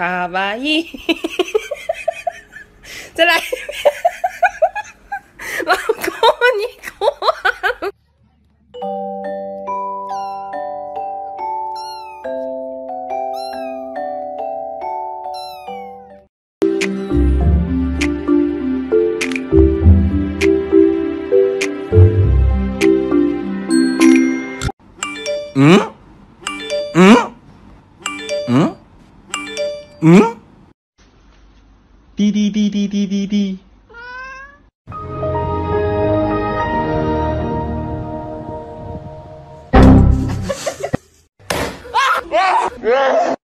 卡哇伊，再来。Yes!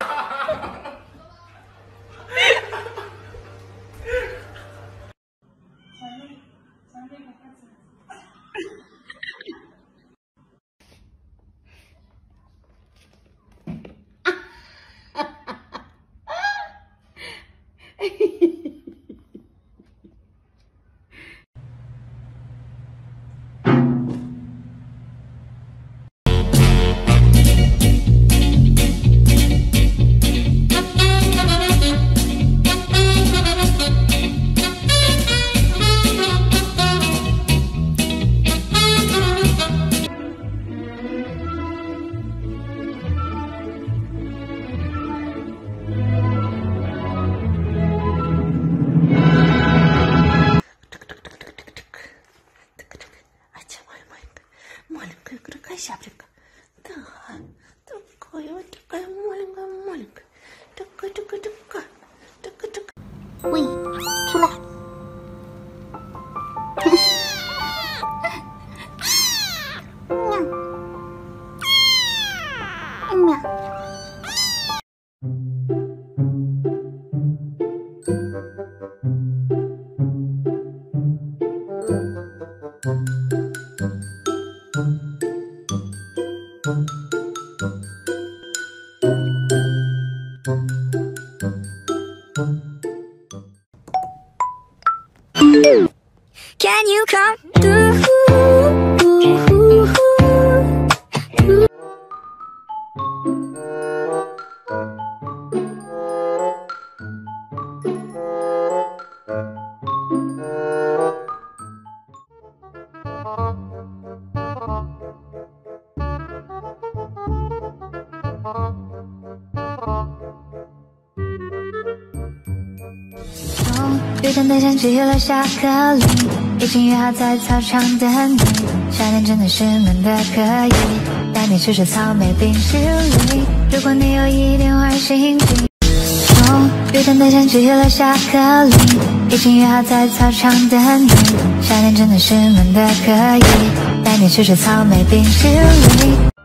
一秒雨天的像积了下课铃，已经约好在操场等你。夏天真的是闷的可以，带你吃吃草莓冰淇淋。如果你有一点坏心情，哦，雨天的像积了下课铃，已经约好在操场等你。夏天真的是闷的可以，带你吃吃草莓冰淇淋。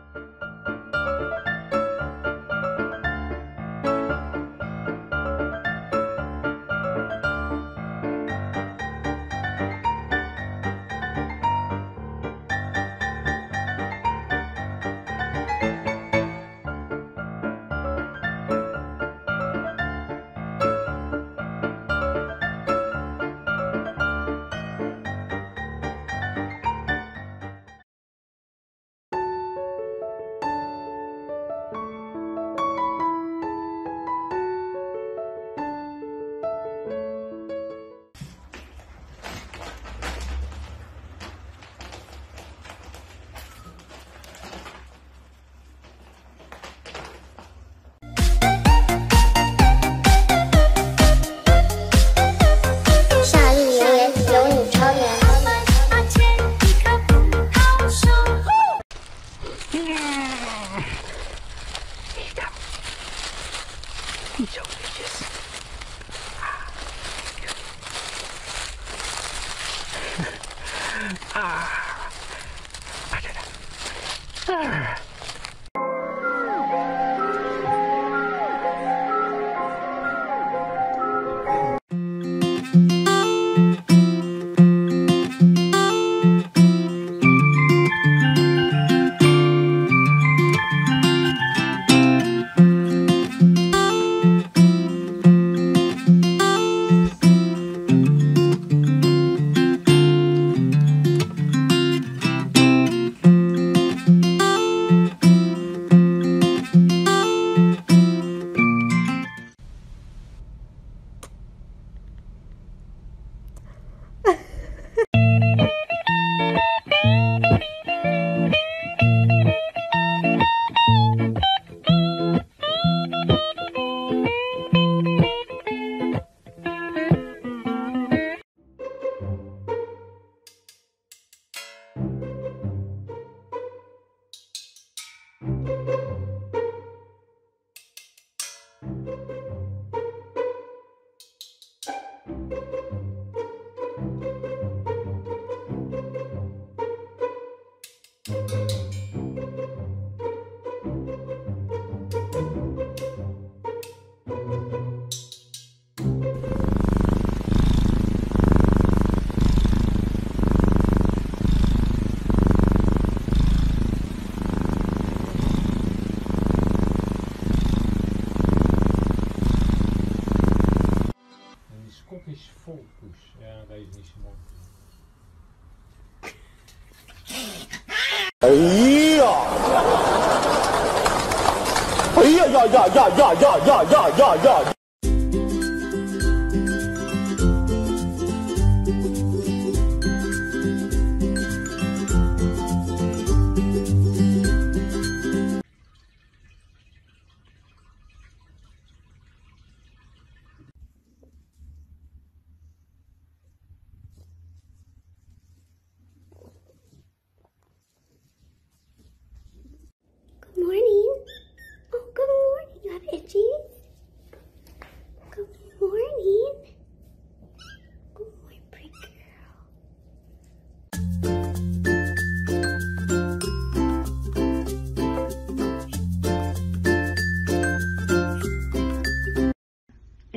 哎呀呀呀呀呀呀呀呀呀呀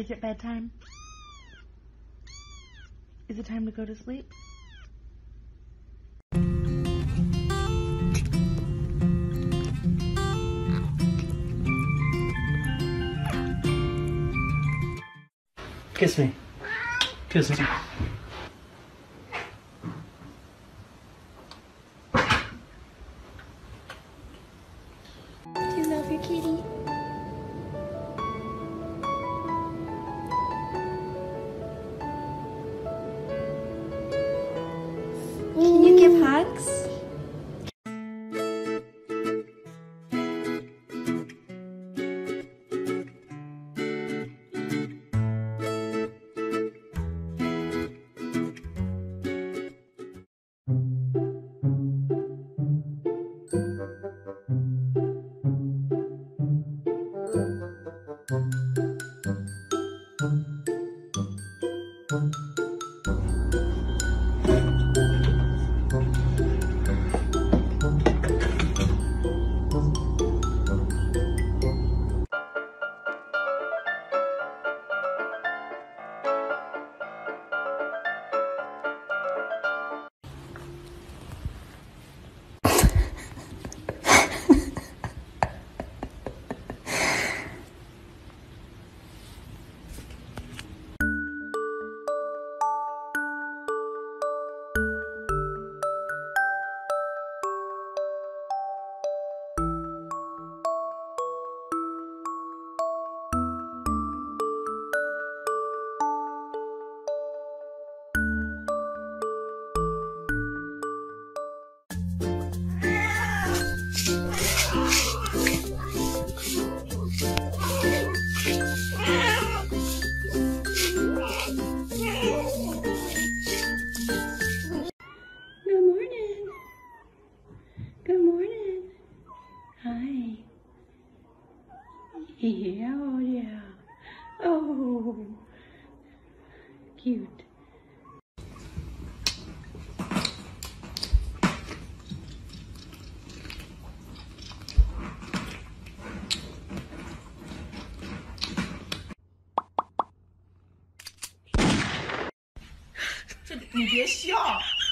Is it bedtime? Is it time to go to sleep? Kiss me. Kiss me. You Good morning. Hi. Yeah, oh yeah. Oh, cute. And a fun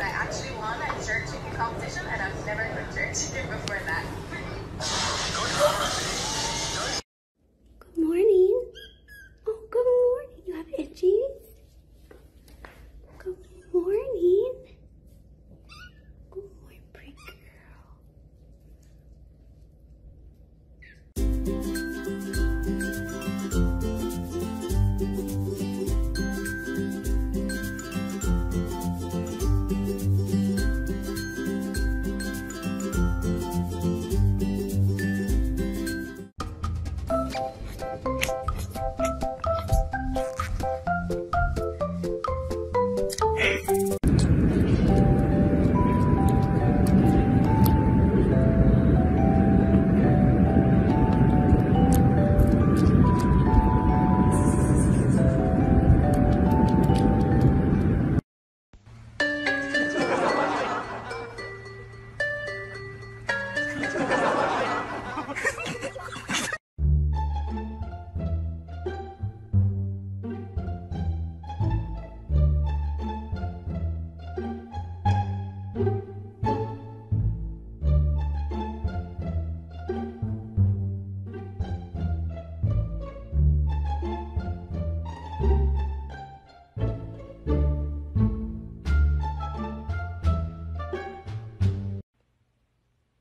fact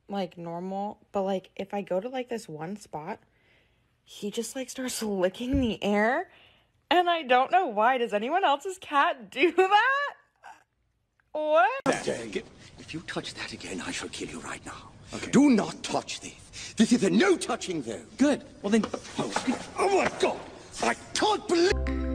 like normal, but like if I go to like this one spot, he just like starts licking the air. And I don't know why. Does anyone else's cat do that? What? If you touch that again, I shall kill you right now. Do not touch this. This is a no touching zone. Good. Well then. Oh, oh my god! I can't believe.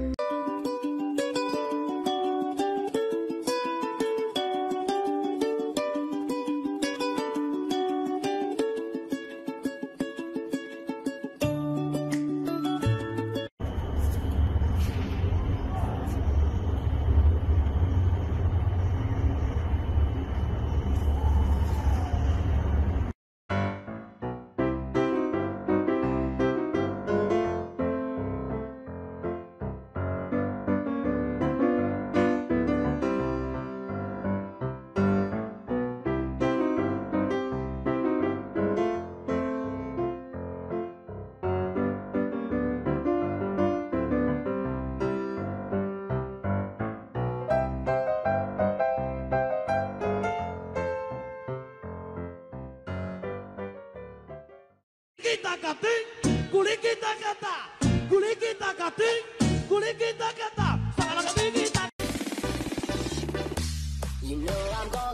kita kating, kulit kita kata, kitakatin. kita kating, kulit kita. You know I'm going